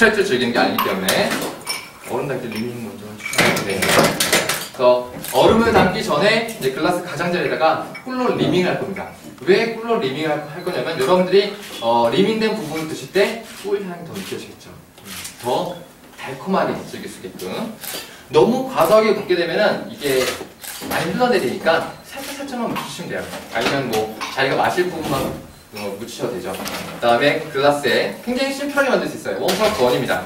스트레스를 즐기는 게 아니기 때문에 얼음 담기 rimming 먼저 해주시면 네. 그래서 얼음을 담기 전에 이제 글라스 가장자리에다가 꿀로 rimming을 할 겁니다. 왜 꿀로 rimming을 할- 할 거냐면 여러분들이 어, rimming된 부분을 드실 때 꿀 향이 더 느껴지겠죠. 음, 더 달콤하게 즐길 수 있게끔. 너무 과도하게 붓게 되면은 이게 많이 흘러내리니까 살짝 살짝만 묻히시면 돼요. 아니면 뭐 자기가 마실 부분만 어, 묻히셔도 되죠. 그 다음에 글라스에 굉장히 심플하게 만들 수 있어요. one cup one입니다.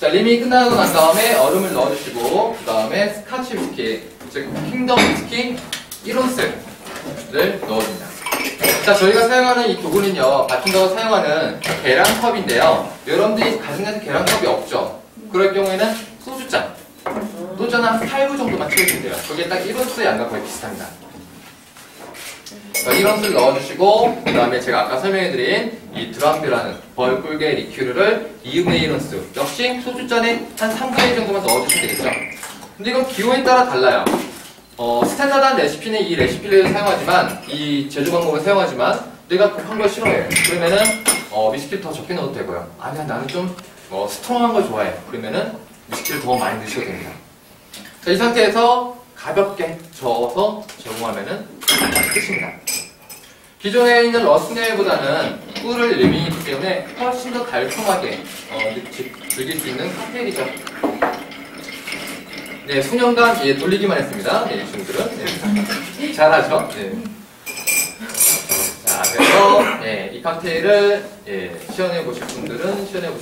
자, rimming이 끝나고 난 다음에 얼음을 넣어주시고, 그 다음에 스카치 위스키, 즉, 킹덤 위스키 1온스를 넣어줍니다. 자, 저희가 사용하는 이 도구는요, 바텐더가 사용하는 계량컵인데요. 여러분들이 가진 데서 계량컵이 없죠? 그럴 경우에는 소주잔, 소주잔 한 8부 정도만 채우시면 돼요. 그게 딱 1온스 양과 거의 비슷합니다. 자, 1온스를 넣어주시고, 그 다음에 제가 아까 설명해드린 이 Drambuie라는 벌꿀계 리큐르를 2분의 1 온스. 역시 소주잔에 한 3분의 1 정도만 넣어주시면 되겠죠. 근데 이건 기호에 따라 달라요. 어, 스탠다드한 레시피는 이 레시피를 사용하지만, 이 제조 방법을 사용하지만, 내가 강한 걸 싫어해. 그러면은, 어, 위스키를 더 적게 넣어도 되고요. 아니야, 나는 좀, 어, strong한 걸 좋아해. 그러면은, 위스키를 더 많이 넣으셔도 됩니다. 자, 이 상태에서 가볍게 저어서 제공하면은 끝입니다. 기존에 있는 Rusty Nail보다는 꿀을 rimming이기 때문에 훨씬 더 달콤하게 어, 지- 즐길 수 있는 칵테일이죠. 네, 수년간 예, 돌리기만 했습니다. 네, 이 친구들은. 네. 잘하죠? 네. 자, 그래서 예, 이 칵테일을 예, 시연해 보실 분들은 시연해 보셔도